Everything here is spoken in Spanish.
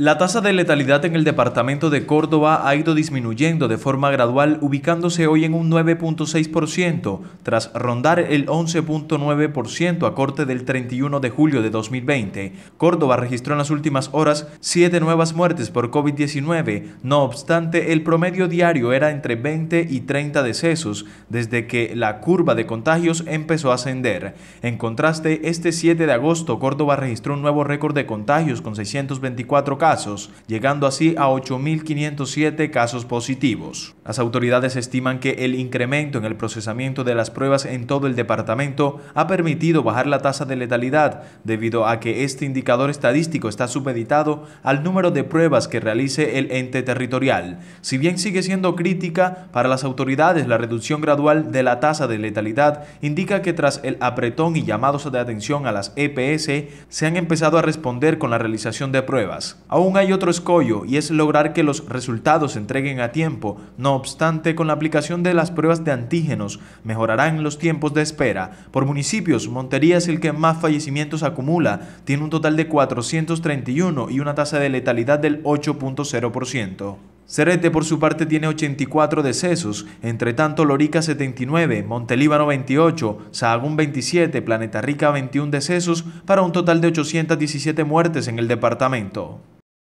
La tasa de letalidad en el departamento de Córdoba ha ido disminuyendo de forma gradual, ubicándose hoy en un 9.6%, tras rondar el 11.9% a corte del 31 de julio de 2020. Córdoba registró en las últimas horas siete nuevas muertes por COVID-19, no obstante, el promedio diario era entre 20 y 30 decesos desde que la curva de contagios empezó a ascender. En contraste, este 7 de agosto, Córdoba registró un nuevo récord de contagios con 624 casos casos, llegando así a 8.507 casos positivos. Las autoridades estiman que el incremento en el procesamiento de las pruebas en todo el departamento ha permitido bajar la tasa de letalidad, debido a que este indicador estadístico está supeditado al número de pruebas que realice el ente territorial. Si bien sigue siendo crítica, para las autoridades la reducción gradual de la tasa de letalidad indica que tras el apretón y llamados de atención a las EPS, se han empezado a responder con la realización de pruebas. Aún hay otro escollo y es lograr que los resultados se entreguen a tiempo. No obstante, con la aplicación de las pruebas de antígenos mejorarán los tiempos de espera. Por municipios, Montería es el que más fallecimientos acumula, tiene un total de 431 y una tasa de letalidad del 8.0%. Cerete por su parte tiene 84 decesos, entre tanto Lorica 79, Montelíbano 28, Sahagún 27, Planeta Rica 21 decesos para un total de 817 muertes en el departamento.